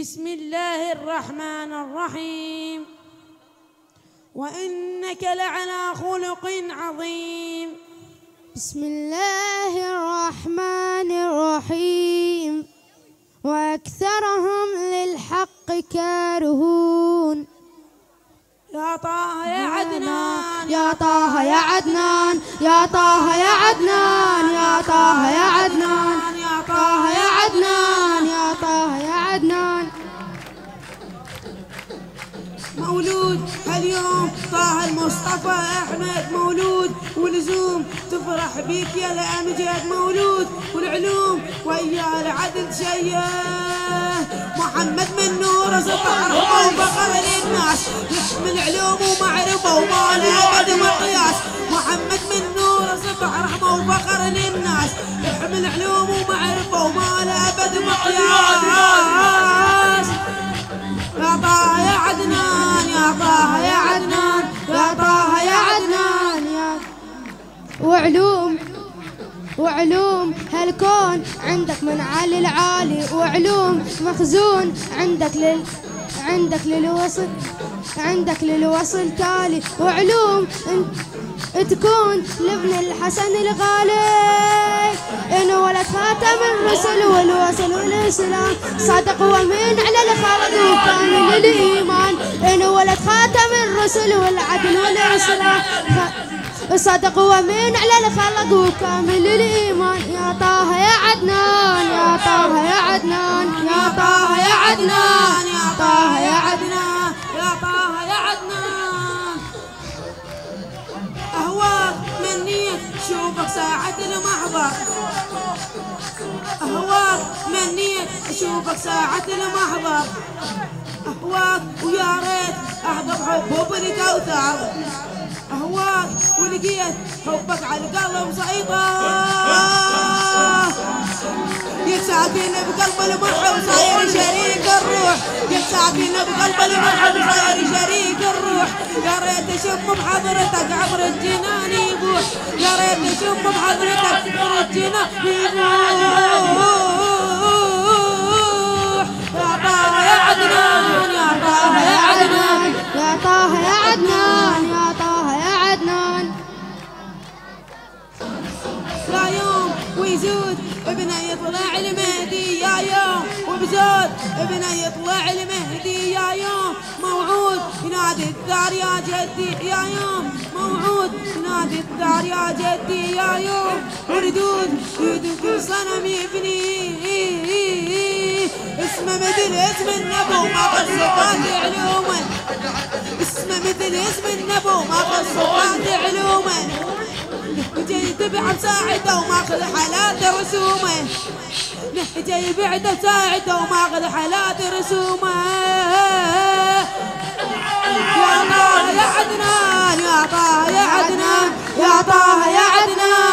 بسم الله الرحمن الرحيم. وإنك لعلى خلق عظيم. بسم الله الرحمن الرحيم. وأكثرهم للحق كارهون. يا طه يا عدنان. يا طه يا عدنان. يا طه يا عدنان. يا طه يا مولود هاليوم طه المصطفى أحمد مولود ولزوم تفرح بيك يا الامجد مولود والعلوم ويا العدل شيه محمد من نور سطر وفخر للناس يحمل علوم ومعرفة وما له أبد مقياس. محمد من نور سطع رحمه وفخر للناس يحمل علوم ومعرفة وما له أبد مقياس. وعلوم وعلوم هالكون عندك من عالي العالي وعلوم مخزون عندك لل عندك للوصل عندك للوصل تالي. وعلوم تكون لابن الحسن الغالي. انه ولد خاتم الرسل والوصل والإسلام. صادق ومن على الخلق وكامل الايمان انه ولد خاتم الرسل والعدل والإسلام. صادق ومن على الخلق وكامل الإيمان. يا طه يا عدنان يا طه يا عدنان يا طه يا عدنان يا طه يا عدنان يا طه يا عدنان. أهواك منيت شوفك ساعة المحضر. أهواك منيت أشوفك ساعة المحضر. أهواك ويا ريت أحضر حبه بالكوثر أهواك ولقيت حبك على القلب سيطر يساكن بقلب المرحب صاير شريك الروح. يساكن بقلب المرحب صاير شريك الروح. يا ريت اشم بحضرتك عبر الجنان يبوح يا ريت اشم بحضرتك عبر الجنان يبوح يوم ويزود ابنه يطلع المهدي يا يوم وبزود ابنه يطلع المهدي يا يوم. موعود ينادي الدار يا جدي يا يوم. موعود ينادي الدار يا جدي يا يوم. وردود كل صنم يبني اسمه مثل اسم النبو. جاي تبيع مساعده وماخذ حالاته رسومه. جاي بعد مساعده وماخذ حالاته رسومه. يا طه يا عدنان يا طه يا عدنان يا طه يا عدنان.